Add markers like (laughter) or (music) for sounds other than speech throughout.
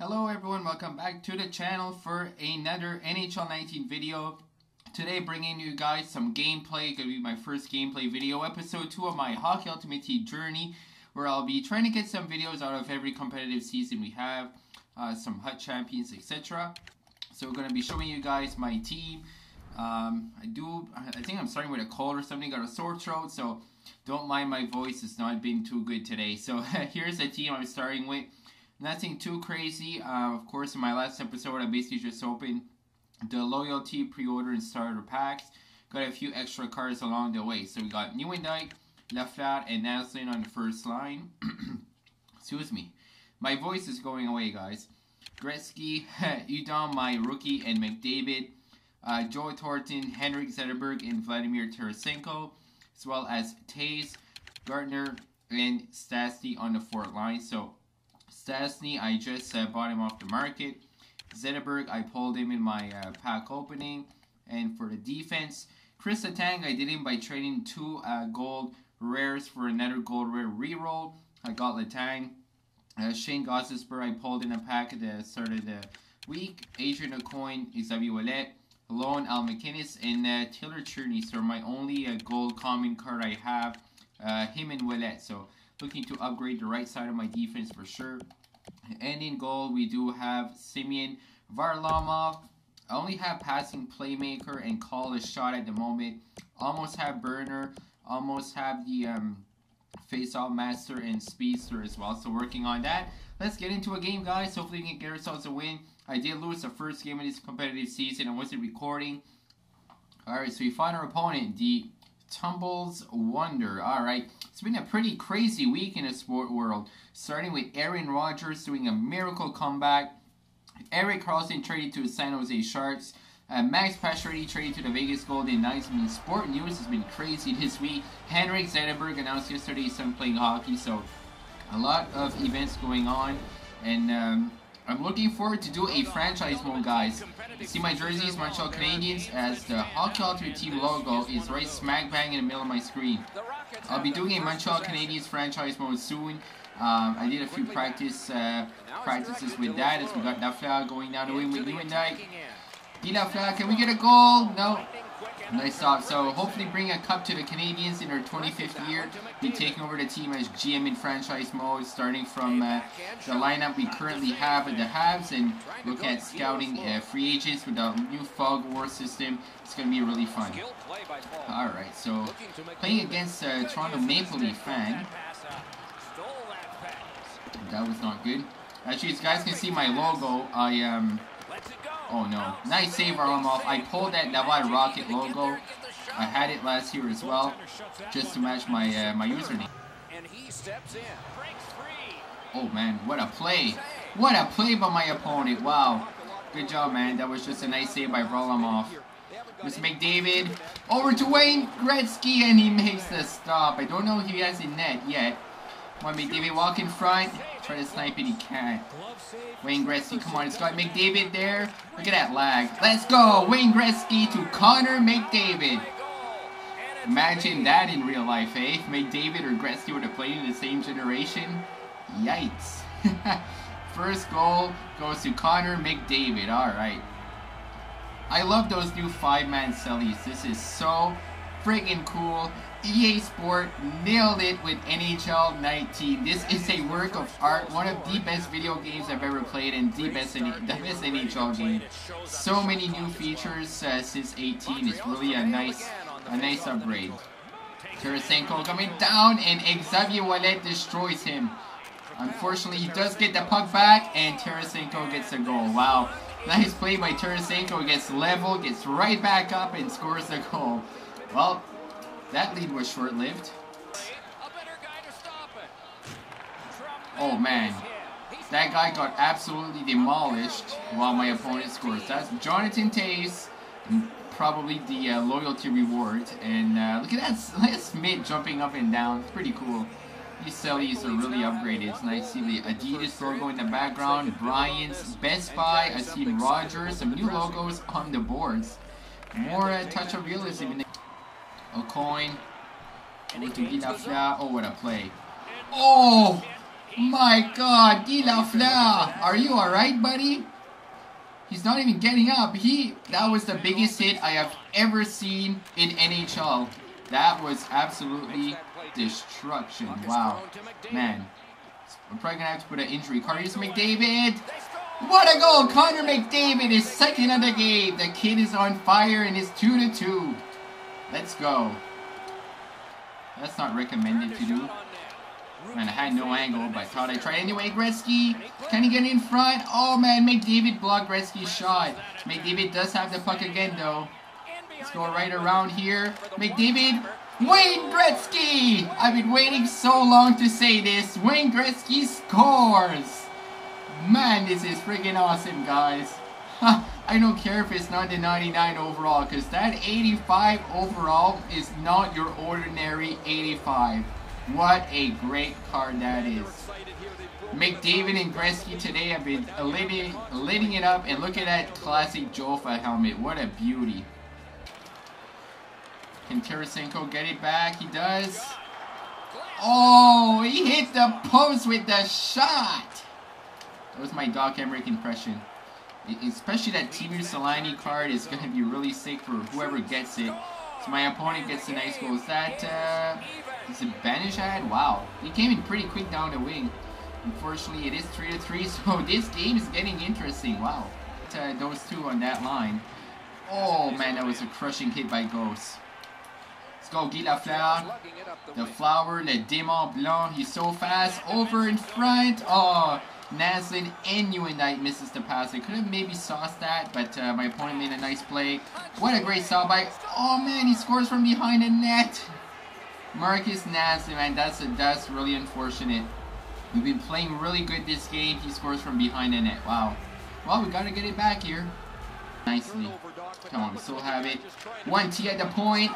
Hello everyone, welcome back to the channel for another NHL 19 video. Today bringing you guys some gameplay, gonna be my first gameplay video, episode 2 of my Hockey Ultimate Team journey, where I'll be trying to get some videos out of every competitive season we have, uh, some HUT champions, etc. So we're gonna be showing you guys my team. Um, I do, I think I'm starting with a cold or something, got a sore throat, so don't mind my voice, it's not been too good today. So (laughs) here's the team I'm starting with. Nothing too crazy. Uh, of course, in my last episode, I basically just opened the loyalty pre-order and starter packs. Got a few extra cards along the way. So we got Nieuwendyk, Lafleur, and Naslund on the first line. (clears throat) Excuse me. My voice is going away, guys. Gretzky, (laughs) Udon, my rookie, and McDavid. Uh, Joe Thornton, Henrik Zetterberg, and Vladimir Tarasenko. As well as Toews, Gardner, and Stastny on the fourth line. So Stastny, I just uh, bought him off the market. Zetterberg, I pulled him in my uh, pack opening. And for the defense, Chris Letang, I did him by trading two uh, gold rares for another gold rare reroll. I got Letang. Uh, Shane Gostisbehere, I pulled in a pack at the start of the week. Adrian Aucoin, Xavier Ouellet, Lone Al MacInnis, and uh, Taylor Chorney. So my only uh, gold common card I have, uh, him and Ouellet. So looking to upgrade the right side of my defense for sure. And in goal, we do have Semyon Varlamov. I only have passing playmaker and call a shot at the moment. Almost have burner. Almost have the um, face-off master and speedster as well. So working on that. Let's get into a game, guys. Hopefully we can get ourselves a win. I did lose the first game of this competitive season. I wasn't recording. Alright, so we find our opponent, the Tumbles Wonder. Alright, it's been a pretty crazy week in the sport world. Starting with Aaron Rodgers doing a miracle comeback. Erik Karlsson traded to the San Jose Sharks. Uh, Max Pacioretty traded to the Vegas Golden Knights. I mean, sport news has been crazy this week. Henrik Zetterberg announced yesterday he's done playing hockey, so a lot of events going on. And um, I'm looking forward to do a franchise mode, guys. See my jerseys, Montreal Canadiens, as the Hockey Ultimate Team logo is right smack bang in the middle of my screen. I'll be doing a Montreal Canadiens franchise mode soon. Um, I did a few practice uh, practices with that as we got Lafleur going down the way with Nieuwendyk. D Lafleur, can we get a goal? No. Nice stop. So hopefully bring a cup to the Canadiens in their 25th year. Be taking over the team as GM in franchise mode, starting from uh, the lineup we currently have at the Habs, and look at scouting uh, free agents with the new Fog War system. It's going to be really fun. All right, so playing against uh, Toronto Maple Leaf fan. That was not good. Actually, as you guys can see my logo, I um. Oh no. Nice save, Varlamov. I pulled that Laval Rocket logo. I had it last year as well, just to match my uh, my username. Oh man, what a play! What a play by my opponent! Wow, good job, man. That was just a nice save by Varlamov. Let's McDavid over to Wayne Gretzky, and he makes the stop. I don't know if he has a net yet. On, McDavid, walk in front. Try to snipe it, he can't. Wayne Gretzky, come on, it's got McDavid there. Look at that lag. Let's go! Wayne Gretzky to Connor McDavid. Imagine that in real life, eh? If McDavid or Gretzky were to play in the same generation. Yikes. (laughs) First goal goes to Connor McDavid. Alright. I love those new five-man cellies. This is so friggin' cool. EA Sport nailed it with NHL 19. This is a work of art, one of the best video games I've ever played and the best, the best NHL game. So many new features uh, since 18. It's really a nice, a nice upgrade. Tarasenko coming down and Xavier Ouellet destroys him. Unfortunately, he does get the puck back and Tarasenko gets a goal. Wow. Nice play by Tarasenko. Gets level, gets right back up and scores the goal. Well, that lead was short-lived. Oh man, that guy got absolutely demolished while my opponent scores. That's Jonathan Toews, probably the uh, loyalty reward. And uh, look at that, at Smith jumping up and down. It's pretty cool. These cellies are really upgraded. It's nice to see the Adidas logo in the background. Brian's, Best Buy. I see Rogers. Some new logos on the boards. More uh, touch of realism in the Aucoin. Over to Lafleur. Oh, what a play. Oh! My God, Guy Lafleur, are you alright, buddy? He's not even getting up. He that was the biggest hit I have ever seen in NHL. That was absolutely destruction. Wow, man. We're probably gonna have to put an injury card. Here's McDavid. What a goal! Connor McDavid is second of the game. The kid is on fire and it's two to two. Let's go. That's not recommended to do. Man, I had no angle, but I thought I'd try anyway. Gretzky, can he get in front? Oh man, McDavid blocked Gretzky's shot. McDavid does have the puck again though. Let's go right around here. McDavid, Wayne Gretzky! I've been waiting so long to say this. Wayne Gretzky scores! Man, this is freaking awesome, guys. I don't care if it's not the 99 overall, because that 85 overall is not your ordinary 85. What a great card that is. McDavid and Gretzky today have been lighting, it up, and look at that classic Jofa helmet. What a beauty. Can Tarasenko get it back? He does. Oh, he hit the post with the shot. That was my Doc Emrick impression. Especially that Teemu Selanne card is going to be really sick for whoever gets it. So my opponent gets a nice goal. Is that, uh, is it Banish Banishad? Wow. He came in pretty quick down the wing. Unfortunately, it is 3 to 3, (laughs) so this game is getting interesting. Wow. Uh, those two on that line. Oh, man, that was a crushing hit by Ghost. Let's go, Guy Lafleur. The flower, the Demon Blanc. He's so fast. Over in front. Oh, Naslund and Knight misses the pass. I could have maybe sauced that, but uh, my opponent made a nice play. What a great stop by. Oh, man, he scores from behind the net. Markus Naslund, man, that's, a, that's really unfortunate. We've been playing really good this game. He scores from behind the net. Wow. Well, we got to get it back here. Nicely. Come on, we still have it. 1T at the point.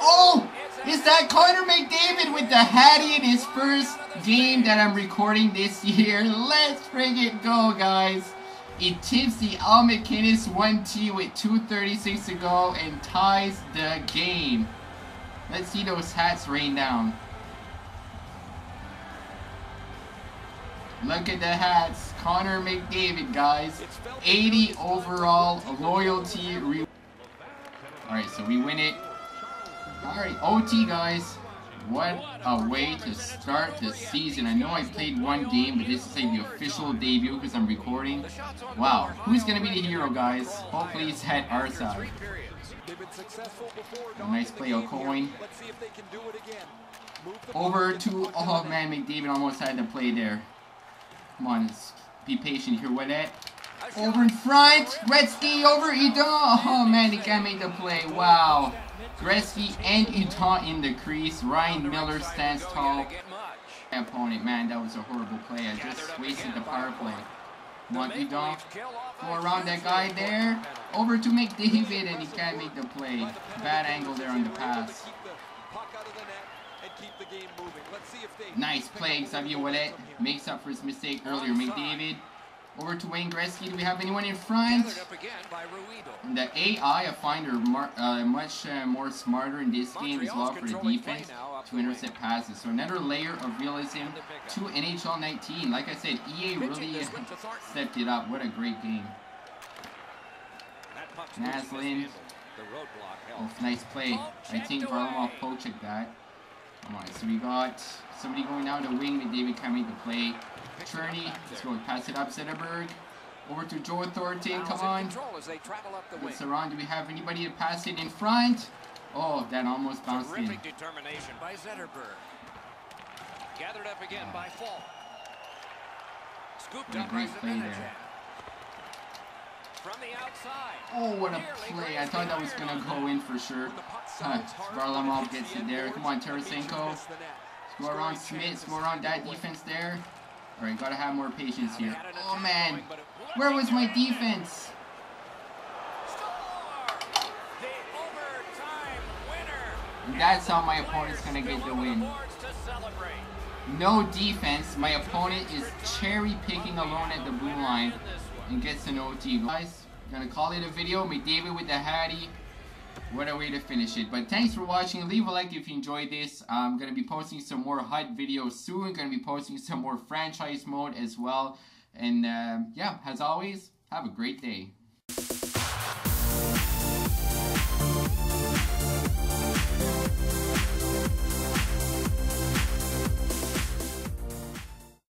Oh! Is that Connor McDavid with the Hattie in his first game that I'm recording this year? (laughs) Let's friggin' go, guys. It tips the Al MacInnis 1T with 2.36 to go and ties the game. Let's see those hats rain down. Look at the hats. Connor McDavid, guys. 80 overall loyalty. Alright, so we win it. Alright, OT, guys. What a way to start the season. I know I played one game, but this is like the official debut because I'm recording. Wow. Who's going to be the hero, guys? Hopefully it's at our side. A nice play, Aucoin. Over to, oh man, McDavid almost had to play there. Come on, be patient here with it. Over in front, Gretzky over Edon. Oh man, he can't make the play. Wow. Gretzky and Utah in the crease. Ryan Miller stands tall. Opponent, man, that was a horrible play. I just wasted the power play. Come Edon. Go around that guy there. Over to McDavid, and he can't make the play. Bad angle there on the pass. Nice play, Xavier Ouellet makes up for his mistake earlier. McDavid over to Wayne Gretzky. Do we have anyone in front? The AI, I finder, uh, much uh, more smarter in this game as well for the defense to intercept passes. So another layer of realism to NHL 19. Like I said, EA really stepped it up. What a great game. Naslund. Oh, nice play. I think Varlamov poached that. On, so we got somebody going down the wing with David coming to play. Chorney, let's go pass it up Zetterberg. Over to Joe Thornton, come on. What's around? Do we have anybody to pass it in front? Oh, that almost bounced in. determination by Zetterberg. Gathered up again by Fall. Scooped up great play there. Oh, what a play. I thought that was going to go in for sure. Huh. Varlamov gets it there. Come on, Tarasenko. Go around Smith. Go around that defense there. Alright, gotta have more patience here. Oh, man. Where was my defense? That's how my opponent's gonna get the win. No defense. My opponent is cherry picking alone at the blue line and gets an OT. Guys, gonna call it a video. McDavid with the Hattie. What a way to finish it. But thanks for watching. Leave a like if you enjoyed this. I'm going to be posting some more HUT videos soon. Going to be posting some more franchise mode as well. And um, yeah, as always, have a great day.